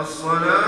الصلاة